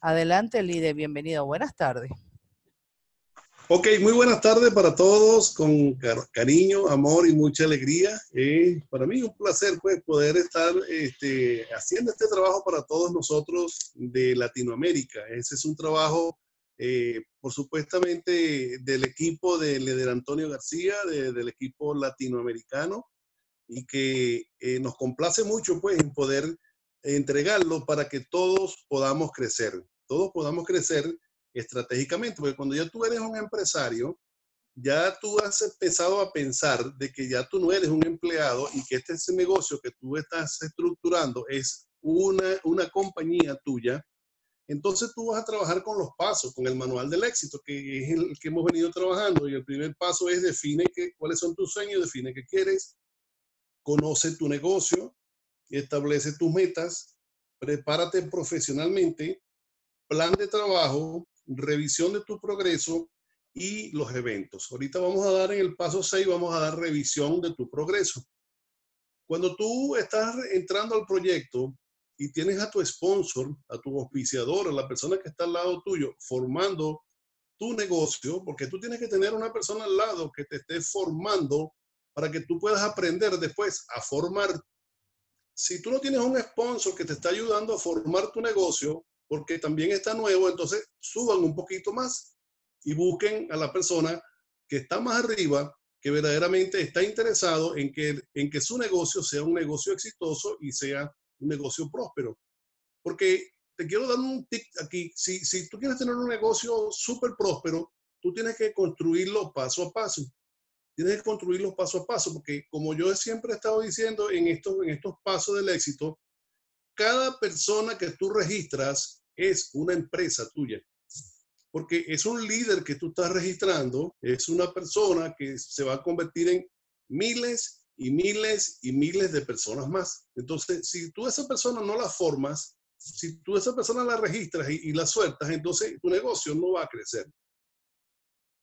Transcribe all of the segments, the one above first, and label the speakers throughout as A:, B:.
A: Adelante, líder, bienvenido. Buenas tardes.
B: Ok, muy buenas tardes para todos, con cariño, amor y mucha alegría. Eh, para mí es un placer pues, poder estar este, haciendo este trabajo para todos nosotros de Latinoamérica. Ese es un trabajo, eh, por supuestamente, del equipo de líder Antonio García, del equipo latinoamericano, y que eh, nos complace mucho pues, en poder entregarlo para que todos podamos crecer, todos podamos crecer estratégicamente, porque cuando ya tú eres un empresario, ya tú has empezado a pensar de que ya tú no eres un empleado y que este es el negocio que tú estás estructurando es una, una compañía tuya, entonces tú vas a trabajar con los pasos, con el manual del éxito, que es el que hemos venido trabajando. Y el primer paso es define que, cuáles son tus sueños, define qué quieres, conoce tu negocio, establece tus metas, prepárate profesionalmente, plan de trabajo, revisión de tu progreso y los eventos. Ahorita vamos a dar en el paso 6, vamos a dar revisión de tu progreso. Cuando tú estás entrando al proyecto y tienes a tu sponsor, a tu auspiciador, a la persona que está al lado tuyo, formando tu negocio, porque tú tienes que tener una persona al lado que te esté formando para que tú puedas aprender después a formar. Si tú no tienes un sponsor que te está ayudando a formar tu negocio, porque también está nuevo, entonces suban un poquito más y busquen a la persona que está más arriba, que verdaderamente está interesado en que, en que su negocio sea un negocio exitoso y sea un negocio próspero. Porque te quiero dar un tip aquí, si, si tú quieres tener un negocio súper próspero, tú tienes que construirlo paso a paso. Tienes que construirlo paso a paso, porque como yo siempre he estado diciendo en estos, en estos pasos del éxito, cada persona que tú registras es una empresa tuya. Porque es un líder que tú estás registrando, es una persona que se va a convertir en miles y miles y miles de personas más. Entonces, si tú a esa persona no la formas, si tú a esa persona la registras y, la sueltas, entonces tu negocio no va a crecer.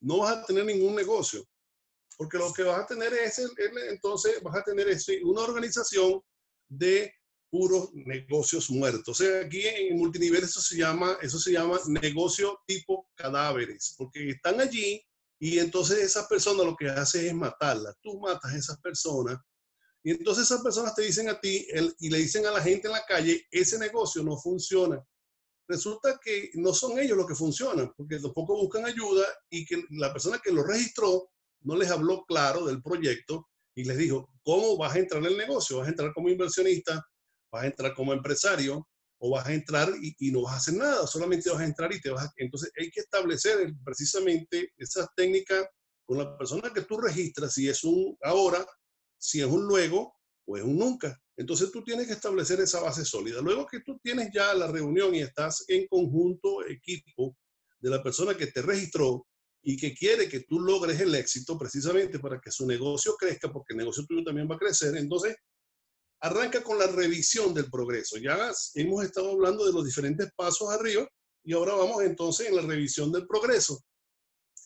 B: No vas a tener ningún negocio. Porque lo que vas a tener es, entonces, vas a tener una organización de puros negocios muertos. O sea, aquí en multinivel eso se llama, eso se llama negocio tipo cadáveres, porque están allí y entonces esas personas lo que hacen es matarlas. Tú matas a esas personas y entonces esas personas te dicen a ti y le dicen a la gente en la calle, ese negocio no funciona. Resulta que no son ellos los que funcionan, porque tampoco buscan ayuda y que la persona que lo registró no les habló claro del proyecto y les dijo, ¿cómo vas a entrar en el negocio? ¿Vas a entrar como inversionista? vas a entrar como empresario o vas a entrar y, no vas a hacer nada, solamente vas a entrar y te vas a... Entonces hay que establecer precisamente esas técnicas con la persona que tú registras, si es un ahora, si es un luego o es un nunca. Entonces tú tienes que establecer esa base sólida. Luego que tú tienes ya la reunión y estás en conjunto, equipo de la persona que te registró y que quiere que tú logres el éxito precisamente para que su negocio crezca, porque el negocio tuyo también va a crecer, entonces arranca con la revisión del progreso. Ya hemos estado hablando de los diferentes pasos arriba y ahora vamos entonces en la revisión del progreso.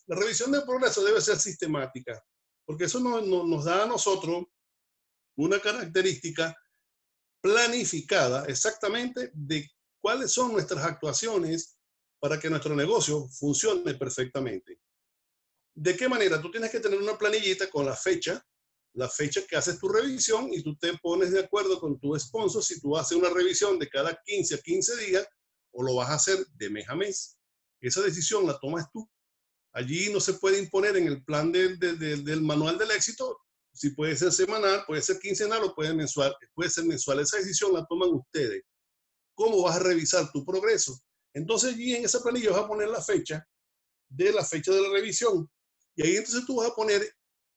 B: La revisión del progreso debe ser sistemática, porque eso nos da a nosotros una característica planificada exactamente de cuáles son nuestras actuaciones para que nuestro negocio funcione perfectamente. ¿De qué manera? Tú tienes que tener una planillita con la fecha, la fecha que haces tu revisión y tú te pones de acuerdo con tu sponsor si tú haces una revisión de cada 15 a 15 días o lo vas a hacer de mes a mes. Esa decisión la tomas tú. Allí no se puede imponer en el plan del, del, manual del éxito si puede ser semanal, puede ser quincenal o puede, mensual, puede ser mensual. Esa decisión la toman ustedes. ¿Cómo vas a revisar tu progreso? Entonces allí en esa planilla vas a poner la fecha de la fecha de la revisión. Y ahí entonces tú vas a poner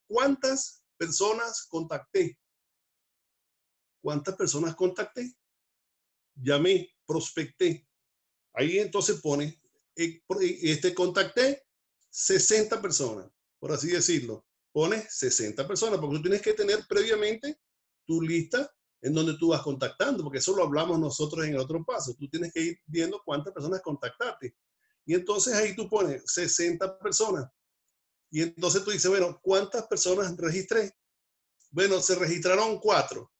B: cuántas personas contacté. ¿Cuántas personas contacté? Llamé, prospecté. Ahí entonces pone, eh, eh, este contacté 60 personas, por así decirlo. Pone 60 personas, porque tú tienes que tener previamente tu lista en donde tú vas contactando, porque eso lo hablamos nosotros en el otro paso. Tú tienes que ir viendo cuántas personas contactaste. Y entonces ahí tú pones 60 personas. Y entonces tú dices, bueno, ¿cuántas personas registré? Bueno, se registraron cuatro,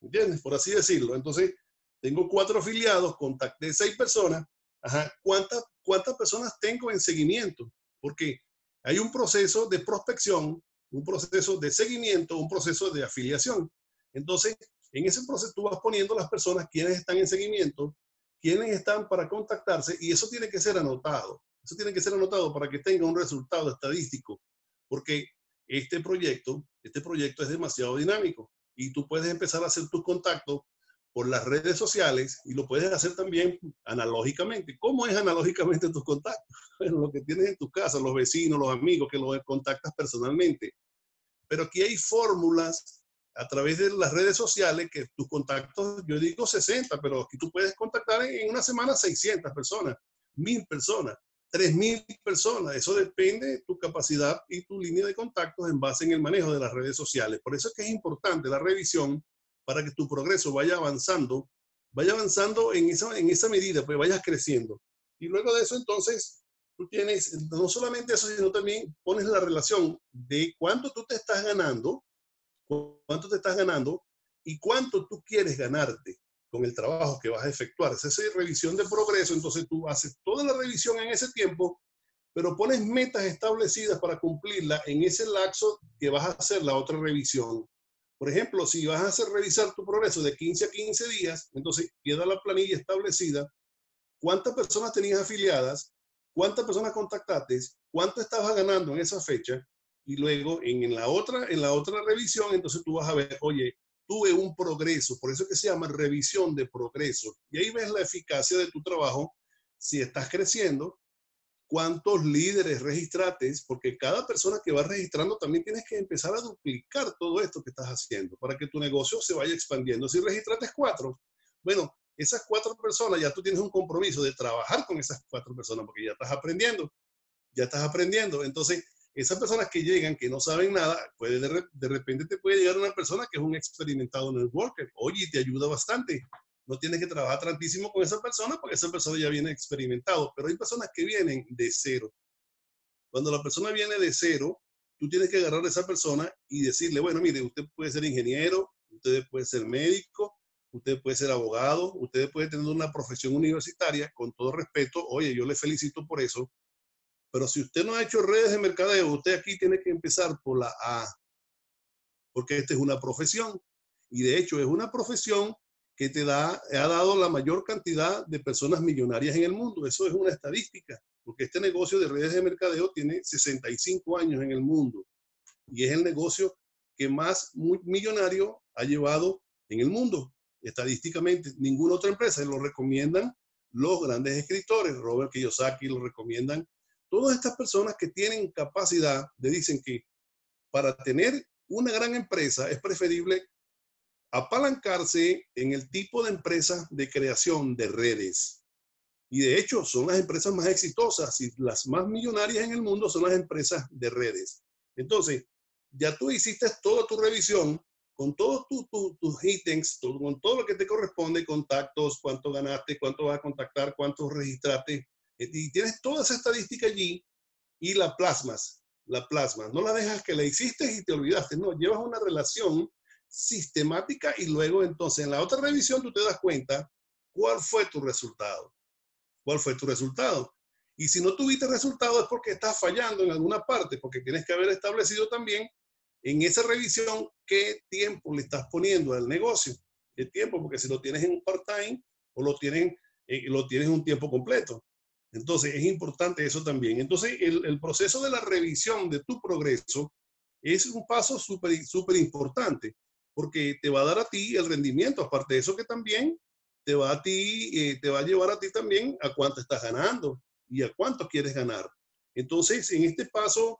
B: ¿entiendes? Por así decirlo. Entonces, tengo cuatro afiliados, contacté seis personas Ajá, ¿cuántas, ¿cuántas personas tengo en seguimiento? Porque hay un proceso de prospección, un proceso de seguimiento, un proceso de afiliación. Entonces, en ese proceso tú vas poniendo las personas quienes están en seguimiento, quienes están para contactarse y eso tiene que ser anotado. Eso tiene que ser anotado para que tenga un resultado estadístico, porque este proyecto, este proyecto es demasiado dinámico y tú puedes empezar a hacer tus contactos por las redes sociales y lo puedes hacer también analógicamente. ¿Cómo es analógicamente tus contactos? Lo que tienes en tu casa, los vecinos, los amigos, que los contactas personalmente. Pero aquí hay fórmulas a través de las redes sociales que tus contactos, yo digo 60, pero aquí tú puedes contactar en una semana 600 personas, 1000 personas, 3000 personas. Eso depende de tu capacidad y tu línea de contactos en base en el manejo de las redes sociales. Por eso es que es importante la revisión para que tu progreso vaya avanzando, vaya avanzando en esa, en esa medida, pues vayas creciendo. Y luego de eso, entonces, tú tienes no solamente eso, sino también pones la relación de cuánto tú te estás ganando, cuánto te estás ganando y cuánto tú quieres ganarte con el trabajo que vas a efectuar. Esa es revisión de progreso, entonces tú haces toda la revisión en ese tiempo, pero pones metas establecidas para cumplirla en ese lapso que vas a hacer la otra revisión. Por ejemplo, si vas a hacer revisar tu progreso de 15 a 15 días, entonces queda la planilla establecida, cuántas personas tenías afiliadas, cuántas personas contactaste, cuánto estabas ganando en esa fecha, y luego en, la otra, en la otra revisión, entonces tú vas a ver, oye, tuve un progreso, por eso que se llama revisión de progreso. Y ahí ves la eficacia de tu trabajo, si estás creciendo, cuántos líderes registraste, porque cada persona que va registrando también tienes que empezar a duplicar todo esto que estás haciendo para que tu negocio se vaya expandiendo. Si registraste cuatro, bueno, esas cuatro personas ya tú tienes un compromiso de trabajar con esas cuatro personas porque ya estás aprendiendo, ya estás aprendiendo. Entonces, esas personas que llegan, que no saben nada, puede de, repente te puede llegar una persona que es un experimentado networker, oye, te ayuda bastante. No tienes que trabajar tantísimo con esa persona porque esa persona ya viene experimentado, pero hay personas que vienen de cero. Cuando la persona viene de cero, tú tienes que agarrar a esa persona y decirle, bueno, mire, usted puede ser ingeniero, usted puede ser médico, usted puede ser abogado, usted puede tener una profesión universitaria, con todo respeto, oye, yo le felicito por eso, pero si usted no ha hecho redes de mercadeo, usted aquí tiene que empezar por la A, porque esta es una profesión. Y de hecho es una profesión que te da, ha dado la mayor cantidad de personas millonarias en el mundo. Eso es una estadística, porque este negocio de redes de mercadeo tiene 65 años en el mundo y es el negocio que más millonario ha llevado en el mundo. Estadísticamente, ninguna otra empresa lo recomiendan los grandes escritores, Robert Kiyosaki lo recomiendan. Todas estas personas que tienen capacidad de dicen que para tener una gran empresa es preferible apalancarse en el tipo de empresas de creación de redes. Y de hecho, son las empresas más exitosas y las más millonarias en el mundo son las empresas de redes. Entonces, ya tú hiciste toda tu revisión con todos tus ítems, con todo lo que te corresponde, contactos, cuánto ganaste, cuánto vas a contactar, cuánto registraste, y tienes toda esa estadística allí y la plasmas, la plasmas. No la dejas que la hiciste y te olvidaste, no, llevas una relación sistemática y luego entonces en la otra revisión tú te das cuenta cuál fue tu resultado. ¿Cuál fue tu resultado? Y si no tuviste resultado es porque estás fallando en alguna parte, porque tienes que haber establecido también en esa revisión qué tiempo le estás poniendo al negocio. ¿Qué tiempo? Porque si lo tienes en part-time o lo tienes, eh, lo tienes en un tiempo completo. Entonces es importante eso también. Entonces el, proceso de la revisión de tu progreso es un paso súper súper importante porque te va a dar a ti el rendimiento, aparte de eso que también te va a ti, eh, te va a llevar a ti también a cuánto estás ganando y a cuánto quieres ganar. Entonces, en este paso,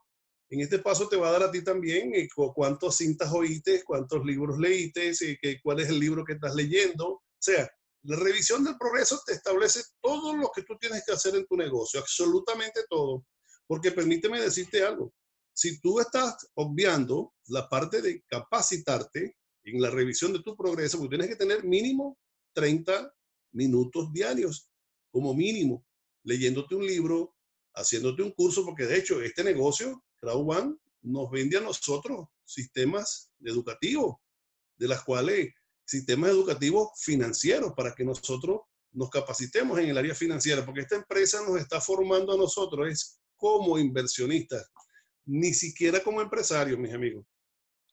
B: en este paso te va a dar a ti también eh, cuántas cintas oíste, cuántos libros leíste, eh, cuál es el libro que estás leyendo. O sea, la revisión del progreso te establece todo lo que tú tienes que hacer en tu negocio, absolutamente todo. Porque permíteme decirte algo, si tú estás obviando la parte de capacitarte, en la revisión de tu progreso, porque tienes que tener mínimo 30 minutos diarios, como mínimo, leyéndote un libro, haciéndote un curso, porque de hecho este negocio, Crowd nos vende a nosotros sistemas educativos, de las cuales sistemas educativos financieros, para que nosotros nos capacitemos en el área financiera, porque esta empresa nos está formando a nosotros es como inversionistas, ni siquiera como empresarios, mis amigos.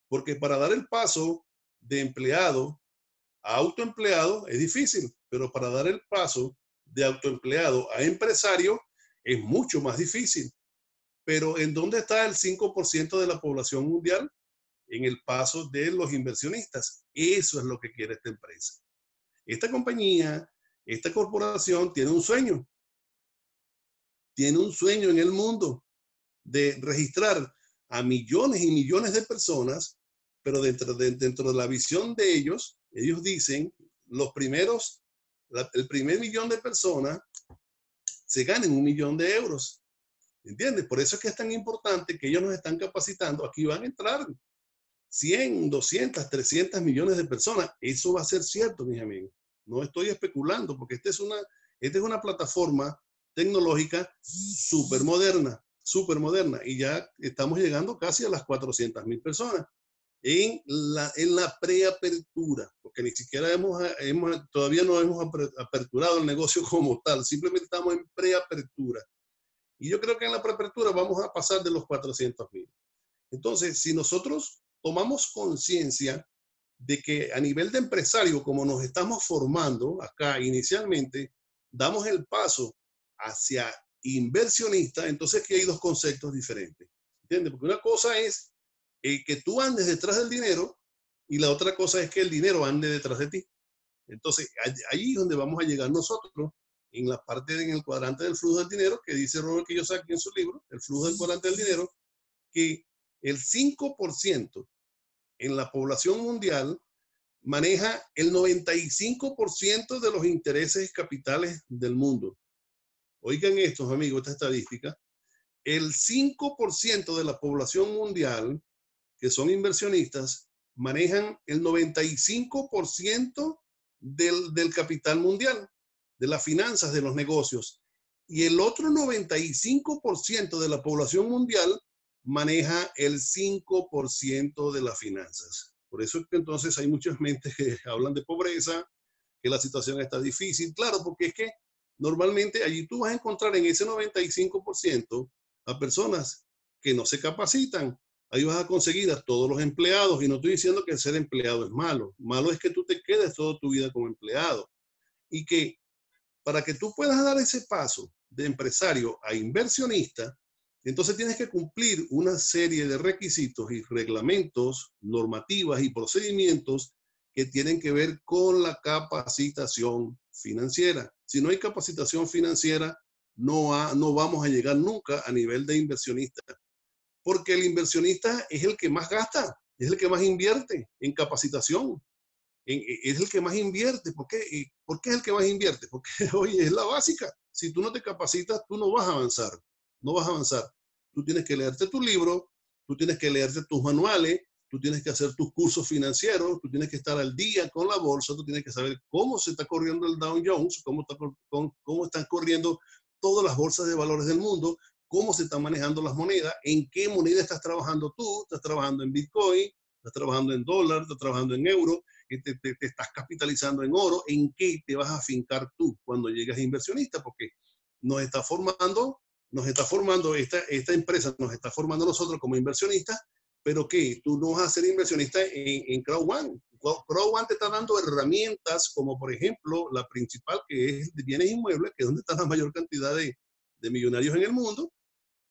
B: Porque para dar el paso de empleado a autoempleado es difícil, pero para dar el paso de autoempleado a empresario es mucho más difícil. Pero ¿en dónde está el 5% de la población mundial? En el paso de los inversionistas. Eso es lo que quiere esta empresa. Esta compañía, esta corporación tiene un sueño. Tiene un sueño en el mundo de registrar a millones y millones de personas, pero dentro de, la visión de ellos, ellos dicen, los primeros, el primer millón de personas se ganen un millón de euros. ¿Entiendes? Por eso es que es tan importante que ellos nos están capacitando. Aquí van a entrar 100, 200, 300 millones de personas. Eso va a ser cierto, mis amigos. No estoy especulando porque esta es una, esta es una plataforma tecnológica súper moderna, súper moderna. Y ya estamos llegando casi a las 400 mil personas en la, en la preapertura, porque ni siquiera hemos, hemos, todavía no hemos aperturado el negocio como tal, simplemente estamos en preapertura. Y yo creo que en la preapertura vamos a pasar de los 400 mil. Entonces, si nosotros tomamos conciencia de que a nivel de empresario, como nos estamos formando acá inicialmente, damos el paso hacia inversionista, entonces aquí hay dos conceptos diferentes. ¿Entiendes? Porque una cosa es eh, que tú andes detrás del dinero y la otra cosa es que el dinero ande detrás de ti. Entonces, ahí es donde vamos a llegar nosotros, en la parte, en el cuadrante del flujo del dinero, que dice Robert Kiyosaki en su libro, el flujo del cuadrante del dinero, que el 5% en la población mundial maneja el 95% de los intereses capitales del mundo. Oigan estos amigos, esta estadística. El 5% de la población mundial que son inversionistas, manejan el 95% del, del capital mundial, de las finanzas, de los negocios. Y el otro 95% de la población mundial maneja el 5% de las finanzas. Por eso es que entonces hay muchas mentes que hablan de pobreza, que la situación está difícil. Claro, porque es que normalmente allí tú vas a encontrar en ese 95% a personas que no se capacitan, ahí vas a conseguir a todos los empleados. Y no estoy diciendo que ser empleado es malo. Malo es que tú te quedes toda tu vida como empleado. Y que para que tú puedas dar ese paso de empresario a inversionista, entonces tienes que cumplir una serie de requisitos y reglamentos, normativas y procedimientos que tienen que ver con la capacitación financiera. Si no hay capacitación financiera, no, no vamos a llegar nunca a nivel de inversionista porque el inversionista es el que más gasta, es el que más invierte en capacitación, e, es el que más invierte. ¿Por qué? ¿Por qué es el que más invierte? Porque, oye, es la básica. Si tú no te capacitas, tú no vas a avanzar, no vas a avanzar. Tú tienes que leerte tu libro, tú tienes que leerte tus manuales, tú tienes que hacer tus cursos financieros, tú tienes que estar al día con la bolsa, tú tienes que saber cómo se está corriendo el Dow Jones, cómo, está, cómo están corriendo todas las bolsas de valores del mundo, cómo se están manejando las monedas, en qué moneda estás trabajando tú, estás trabajando en Bitcoin, estás trabajando en dólar, estás trabajando en euro, te, te, estás capitalizando en oro, en qué te vas a fincar tú cuando llegas inversionista, porque nos está formando, nos está formando esta, esta empresa, nos está formando nosotros como inversionistas, pero que tú no vas a ser inversionista en, en Crowd One. Crowd One te está dando herramientas como por ejemplo la principal que es de bienes inmuebles, que es donde está la mayor cantidad de, de millonarios en el mundo,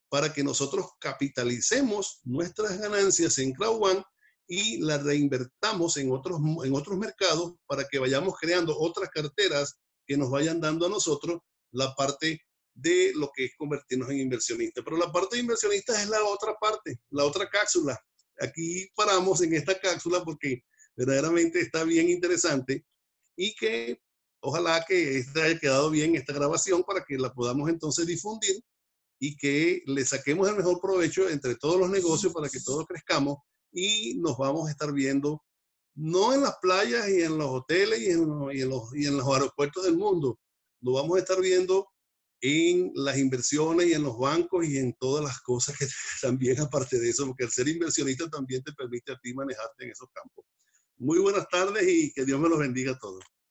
B: para que nosotros capitalicemos nuestras ganancias en Crowd One y las reinvertamos en otros, en otros mercados para que vayamos creando otras carteras que nos vayan dando a nosotros la parte de lo que es convertirnos en inversionistas. Pero la parte de inversionistas es la otra parte, la otra cápsula. Aquí paramos en esta cápsula porque verdaderamente está bien interesante y que ojalá que haya quedado bien esta grabación para que la podamos entonces difundir y que le saquemos el mejor provecho entre todos los negocios para que todos crezcamos y nos vamos a estar viendo no en las playas y en los hoteles y en, los, y en los aeropuertos del mundo, nos vamos a estar viendo en las inversiones y en los bancos y en todas las cosas que también aparte de eso, porque el ser inversionista también te permite a ti manejarte en esos campos. Muy buenas tardes y que Dios me los bendiga a todos.